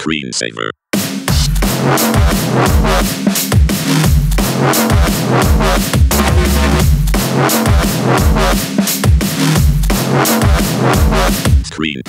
Screensaver. Screen.